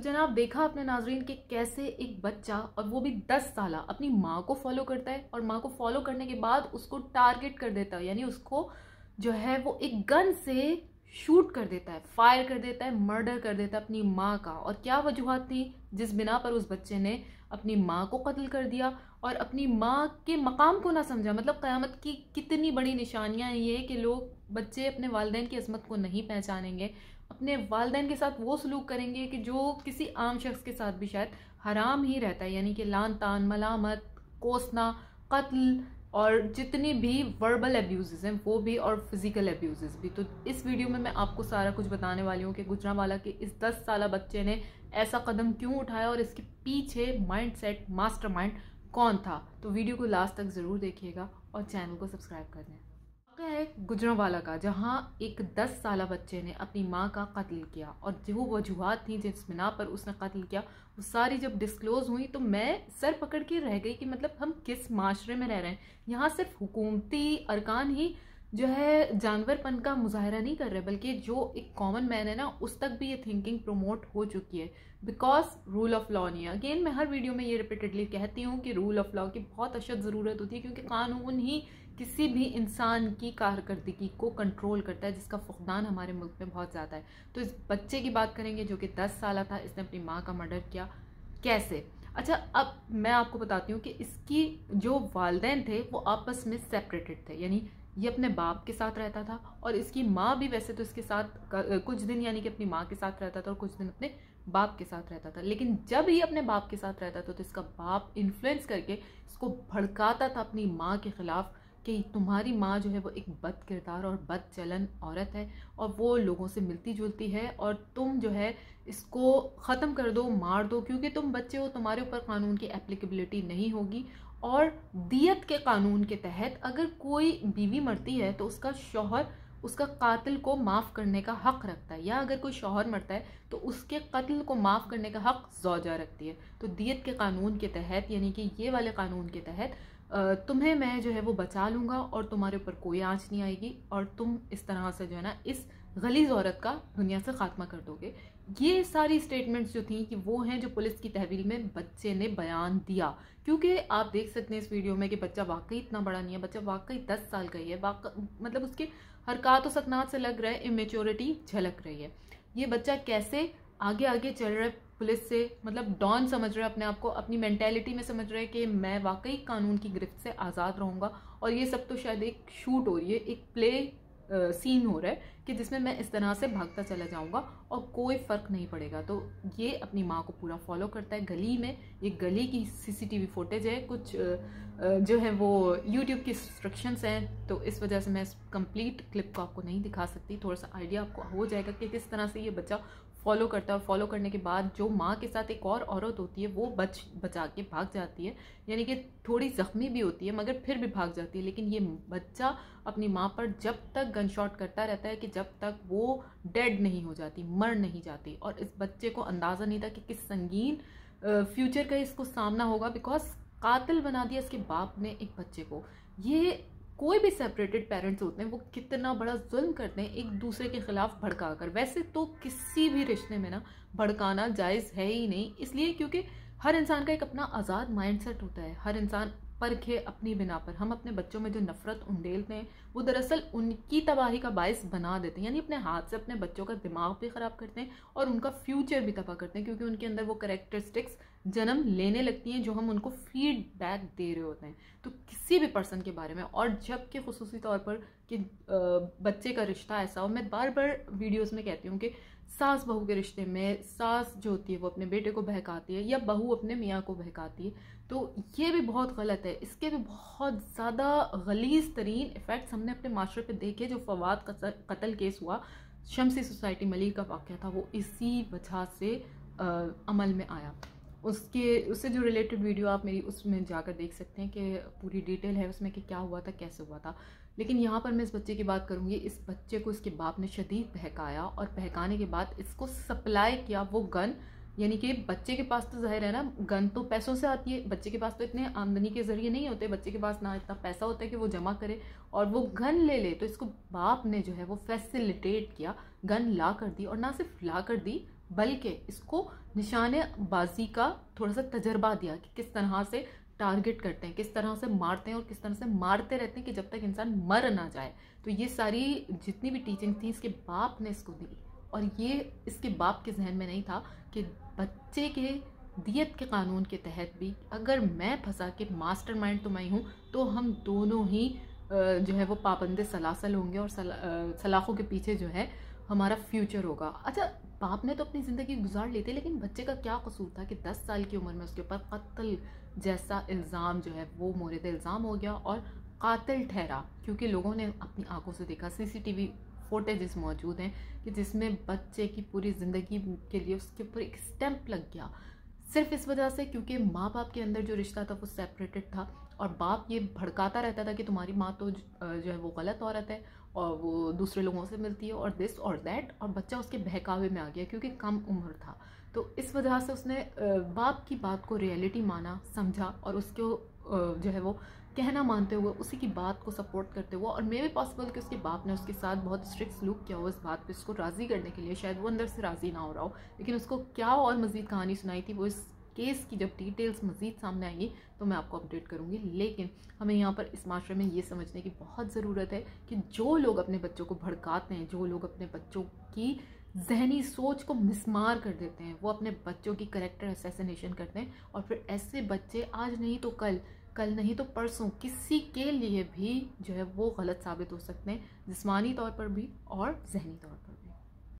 तो जनाब, देखा अपने नाजरीन कि कैसे एक बच्चा और वो भी दस साल अपनी माँ को फॉलो करता है और माँ को फॉलो करने के बाद उसको टारगेट कर देता है, यानी उसको जो है वो एक गन से शूट कर देता है फायर कर देता है मर्डर कर देता है अपनी माँ का। और क्या वजूहत थी? जिस बिना पर उस बच्चे ने अपनी माँ को कत्ल कर दिया और अपनी माँ के मकाम को ना समझा। मतलब क़यामत की कितनी बड़ी निशानियाँ ये कि लोग बच्चे अपने वालदेन की असमत को नहीं पहचानेंगे। अपने वालदेन के साथ वो सलूक करेंगे कि जो किसी आम शख्स के साथ भी शायद हराम ही रहता है, यानी कि लान तान मलामत, कोसना, कत्ल और जितने भी वर्बल एब्यूज़ हैं, वो भी और फ़िज़िकल एब्यूज़ भी। तो इस वीडियो में मैं आपको सारा कुछ बताने वाली हूँ कि गुजरावाला के इस दस साल बच्चे ने ऐसा कदम क्यों उठाया और इसके पीछे माइंड सेट मास्टर माइंड कौन था? तो वीडियो को लास्ट तक ज़रूर देखिएगा और चैनल को सब्सक्राइब कर दें। है गुजरावाला का, जहाँ एक दस साल बच्चे ने अपनी माँ का कत्ल किया और जो वजूहत थी जिस बिना पर उसने कत्ल किया, वो सारी जब डिस्क्लोज हुई तो मैं सर पकड़ के रह गई कि मतलब हम किस माशरे में रह रहे हैं। यहाँ सिर्फ़ हुकूमती अरकान ही जो है जानवरपन का मुजाहरा नहीं कर रहे, बल्कि जो एक कॉमन मैन है ना, उस तक भी ये थिंकिंग प्रमोट हो चुकी है। बिकॉज़ रूल ऑफ़ लॉ नहीं है। अगेन मैं हर वीडियो में ये रिपीटेडली कहती हूँ कि रूल ऑफ़ लॉ की बहुत अशद ज़रूरत होती है, क्योंकि कानून ही किसी भी इंसान की कारकर्दगी को कंट्रोल करता है, जिसका फुकदान हमारे मुल्क में बहुत ज़्यादा है। तो इस बच्चे की बात करेंगे जो कि दस साल था, इसने अपनी माँ का मर्डर किया। कैसे? अच्छा अब मैं आपको बताती हूँ कि इसकी जो वालदेन थे, वो आपस में सेपरेटेड थे। यानी ये अपने बाप के साथ रहता था और इसकी माँ भी वैसे तो इसके साथ कुछ दिन यानी कि अपनी माँ के साथ रहता था और कुछ दिन अपने बाप के साथ रहता था। लेकिन जब ये अपने बाप के साथ रहता था तो इसका बाप इन्फ्लुएंस करके इसको भड़काता था अपनी माँ के ख़िलाफ़। कि तुम्हारी माँ जो है वो एक बद किरदार और बद चलन औरत है और वो लोगों से मिलती जुलती है और तुम जो है इसको ख़त्म कर दो, मार दो, क्योंकि तुम बच्चे हो, तुम्हारे ऊपर कानून की एप्लीकेबिलिटी नहीं होगी। और दियत के कानून के तहत अगर कोई बीवी मरती है तो उसका शौहर, उसका कातिल को माफ़ करने का हक़ रखता है। या अगर कोई शौहर मरता है तो उसके कत्ल को माफ़ करने का हक़ जौजा रखती है। तो दियत के कानून के तहत, यानी कि ये वाले कानून के तहत तुम्हें मैं जो है वो बचा लूँगा और तुम्हारे ऊपर कोई आँच नहीं आएगी और तुम इस तरह से जो है ना इस गलीज औरत का दुनिया से खात्मा कर दोगे। ये सारी स्टेटमेंट्स जो थी कि वो हैं जो पुलिस की तहवील में बच्चे ने बयान दिया। क्योंकि आप देख सकते हैं इस वीडियो में कि बच्चा वाकई इतना बड़ा नहीं है, बच्चा वाकई दस साल का ही है मतलब उसके हरकत और सकनात से लग रहा है इमेच्योरिटी झलक रही है। ये बच्चा कैसे आगे आगे चल रहा है पुलिस से मतलब डॉन समझ रहा है, अपने आप को, अपनी मैंटेलिटी में समझ रहा है कि मैं वाकई कानून की गिरफ्त से आज़ाद रहूँगा। और ये सब तो शायद एक शूट हो रही है, एक प्ले सीन हो रहा है कि जिसमें मैं इस तरह से भागता चला जाऊँगा और कोई फ़र्क नहीं पड़ेगा। तो ये अपनी माँ को पूरा फॉलो करता है गली में। ये गली की सीसीटीवी फुटेज है, कुछ जो है वो यूट्यूब की इंस्ट्रक्शंस हैं। तो इस वजह से मैं कंप्लीट क्लिप को आपको नहीं दिखा सकती। थोड़ा सा आइडिया आपको हो जाएगा कि किस तरह से ये बच्चा फॉलो करता है और फॉलो करने के बाद जो माँ के साथ एक और औरत होती है, वो बच, बचा के भाग जाती है। यानी कि थोड़ी ज़ख्मी भी होती है, मगर फिर भी भाग जाती है। लेकिन ये बच्चा अपनी माँ पर जब तक गन शॉट करता रहता है कि जब तक वो डेड नहीं हो जाती, मर नहीं जाती। और इस बच्चे को अंदाज़ा नहीं था कि किस संगीन फ्यूचर का इसको सामना होगा बिकॉज़ कातिल बना दिया इसके बाप ने एक बच्चे को। ये कोई भी सेपरेटेड पेरेंट्स होते हैं, वो कितना बड़ा जुल्म करते हैं, एक दूसरे के खिलाफ भड़का कर वैसे तो किसी भी रिश्ते में ना, भड़काना जायज़ है ही नहीं, इसलिए क्योंकि हर इंसान का एक अपना आज़ाद माइंडसेट होता है, हर इंसान परखे अपनी बिना पर। हम अपने बच्चों में जो नफरत उंडेलते हैं, वो दरअसल उनकी तबाही का बायस बना देते हैं, यानी अपने हाथ से अपने बच्चों का दिमाग भी ख़राब करते हैं और उनका फ्यूचर भी तबाह करते हैं, क्योंकि उनके अंदर वो करेक्टरिस्टिक्स जन्म लेने लगती हैं जो हम उनको फीडबैक दे रहे होते हैं। तो किसी भी पर्सन के बारे में और जब के खसूसी तौर पर कि बच्चे का रिश्ता ऐसा हो, मैं बार बार वीडियोज़ में कहती हूँ कि सास बहू के रिश्ते में सास जो होती है वो अपने बेटे को बहकाती है या बहू अपने मियाँ को बहकाती है तो ये भी बहुत गलत है। इसके भी बहुत ज़्यादा गलीज तरीन इफ़ेक्ट्स हमने अपने माशरे पे देखे जो फवाद कत्ल केस हुआ। शमसी सोसाइटी मलिक का वाक़ था वो इसी वजह से आ, अमल में आया। उसके उससे जो रिलेटेड वीडियो आप मेरी उसमें जाकर देख सकते हैं कि पूरी डिटेल है उसमें कि क्या हुआ था कैसे हुआ था। लेकिन यहाँ पर मैं इस बच्चे की बात करूँगी इस बच्चे को इसके बाप ने शदीद बहकाया और बहकाने के बाद इसको सप्लाई किया वो गन यानी कि बच्चे के पास तो ज़ाहिर है ना, गन तो पैसों से आती है, बच्चे के पास तो इतने आमदनी के ज़रिए नहीं होते, बच्चे के पास ना इतना पैसा होता है कि वो जमा करे और वो गन ले ले तो इसको बाप ने जो है वो फैसिलिटेट किया, गन ला कर दी और ना सिर्फ़ ला कर दी, बल्कि इसको निशानेबाजी का थोड़ा सा तजर्बा दिया कि किस तरह से टारगेट करते हैं, किस तरह से मारते हैं और किस तरह से मारते रहते हैं कि जब तक इंसान मर ना जाए। तो ये सारी जितनी भी टीचिंग थी, इसके बाप ने इसको दी। और ये इसके बाप के जहन में नहीं था कि बच्चे के दियत के कानून के तहत भी अगर मैं फंसा के मास्टर माइंड तो मैं हूँ तो हम दोनों ही जो है वो पाबंद सलासल होंगे और सला, सलाखों के पीछे जो है हमारा फ्यूचर होगा। अच्छा बाप ने तो अपनी ज़िंदगी गुजार ली थी लेकिन बच्चे का क्या कसूर था कि 10 साल की उम्र में उसके ऊपर कत्ल जैसा इल्ज़ाम जो है वो मोरद इल्ज़ाम हो गया और कातिल ठहरा क्योंकि लोगों ने अपनी आँखों से देखा सीसीटीवी फोटेजेस मौजूद हैं कि जिसमें बच्चे की पूरी ज़िंदगी के लिए उसके ऊपर एक स्टैंप लग गया। सिर्फ़ इस वजह से क्योंकि माँ बाप के अंदर जो रिश्ता था वो सेपरेटेड था और बाप ये भड़काता रहता था कि तुम्हारी माँ तो जो है वो गलत औरत है और वो दूसरे लोगों से मिलती है और दिस और दैट और बच्चा उसके बहकावे में आ गया क्योंकि कम उम्र था। तो इस वजह से उसने बाप की बात को रियलिटी माना, समझा और उसको जो है वो कहना मानते हुए, उसी की बात को सपोर्ट करते हुए और मे भी पॉसिबल कि उसके बाप ने उसके साथ बहुत स्ट्रिक्ट सलूक किया हो इस बात पे, उसको राज़ी करने के लिए, शायद वो अंदर से राज़ी ना हो रहा हो। लेकिन उसको क्या और मज़ीद कहानी सुनाई थी, वो इस केस की जब डिटेल्स मज़ीद सामने आएँगी तो मैं आपको अपडेट करूँगी। लेकिन हमें यहाँ पर इस माशरे में ये समझने की बहुत ज़रूरत है कि जो लोग अपने बच्चों को भड़काते हैं, जो लोग अपने बच्चों की जहनी सोच को मिसमार कर देते हैं, वो अपने बच्चों की करेक्टर असैसिनेशन करते हैं और फिर ऐसे बच्चे आज नहीं तो कल कल नहीं तो परसों किसी के लिए भी जो है वो गलत साबित हो सकते हैं, जिसमानी तौर पर भी और जहनी तौर पर।